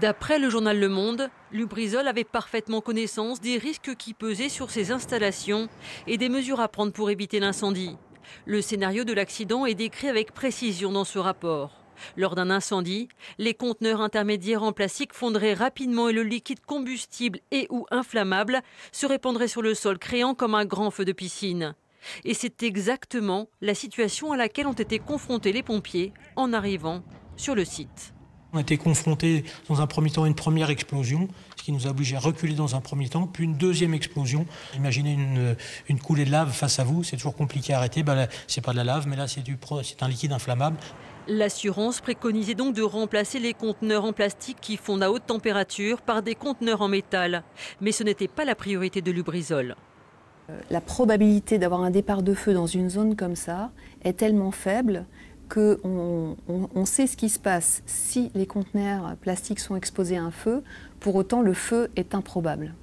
D'après le journal Le Monde, Lubrizol avait parfaitement connaissance des risques qui pesaient sur ses installations et des mesures à prendre pour éviter l'incendie. Le scénario de l'accident est décrit avec précision dans ce rapport. Lors d'un incendie, les conteneurs intermédiaires en plastique fondraient rapidement et le liquide combustible et ou inflammable se répandrait sur le sol, créant comme un grand feu de piscine. Et c'est exactement la situation à laquelle ont été confrontés les pompiers en arrivant sur le site. On a été confrontés dans un premier temps à une première explosion, ce qui nous a obligés à reculer dans un premier temps, puis une deuxième explosion. Imaginez une, coulée de lave face à vous, c'est toujours compliqué à arrêter. Ben c'est pas de la lave, mais là c'est un liquide inflammable. L'assurance préconisait donc de remplacer les conteneurs en plastique qui fondent à haute température par des conteneurs en métal. Mais ce n'était pas la priorité de Lubrizol. La probabilité d'avoir un départ de feu dans une zone comme ça est tellement faible qu'on on, sait ce qui se passe si les conteneurs plastiques sont exposés à un feu. Pour autant, le feu est improbable.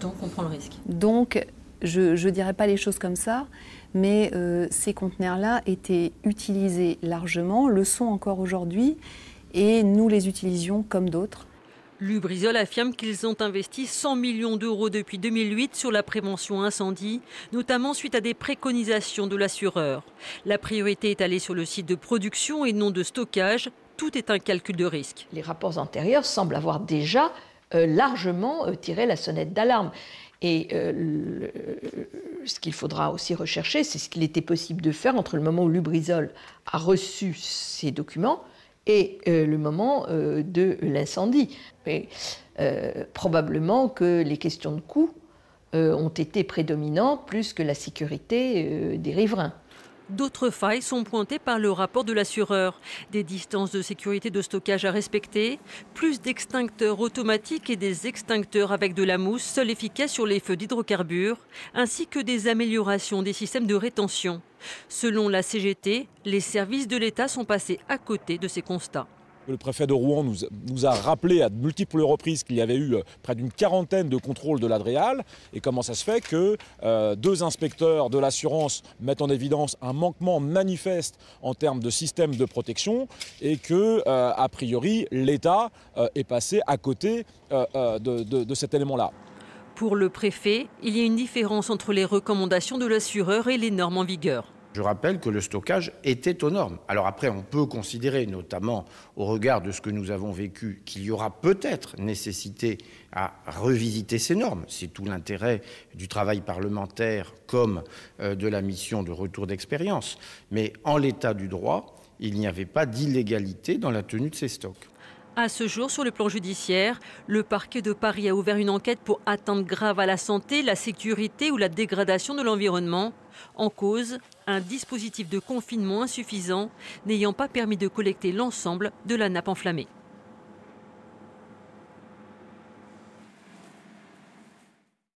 Donc on prend le risque. Donc je ne dirais pas les choses comme ça, mais euh, ces conteneurs-là étaient utilisés largement, le sont encore aujourd'hui, et nous les utilisions comme d'autres. Lubrizol affirme qu'ils ont investi 100 millions d'euros depuis 2008 sur la prévention incendie, notamment suite à des préconisations de l'assureur. La priorité est allée sur le site de production et non de stockage. Tout est un calcul de risque. Les rapports antérieurs semblent avoir déjà euh, largement euh, tiré la sonnette d'alarme. Et euh, ce qu'il faudra aussi rechercher, c'est ce qu'il était possible de faire entre le moment où Lubrizol a reçu ces documents et euh, le moment euh, de l'incendie. Euh, probablement que les questions de coût ont été prédominantes plus que la sécurité des riverains. D'autres failles sont pointées par le rapport de l'assureur. Des distances de sécurité de stockage à respecter, plus d'extincteurs automatiques et des extincteurs avec de la mousse, seul efficace sur les feux d'hydrocarbures, ainsi que des améliorations des systèmes de rétention. Selon la CGT, les services de l'État sont passés à côté de ces constats. Le préfet de Rouen nous, a rappelé à de multiples reprises qu'il y avait eu euh, près d'une quarantaine de contrôles de l'Adréal. Et comment ça se fait que euh, deux inspecteurs de l'assurance mettent en évidence un manquement manifeste en termes de système de protection et que, euh, a priori, l'État est passé à côté de cet élément-là. Pour le préfet, il y a une différence entre les recommandations de l'assureur et les normes en vigueur. Je rappelle que le stockage était aux normes. Alors après, on peut considérer, notamment au regard de ce que nous avons vécu, qu'il y aura peut-être nécessité à revisiter ces normes. C'est tout l'intérêt du travail parlementaire comme euh, de la mission de retour d'expérience. Mais en l'état du droit, il n'y avait pas d'illégalité dans la tenue de ces stocks. À ce jour, sur le plan judiciaire, le parquet de Paris a ouvert une enquête pour atteinte grave à la santé, la sécurité ou la dégradation de l'environnement. En cause, un dispositif de confinement insuffisant n'ayant pas permis de collecter l'ensemble de la nappe enflammée.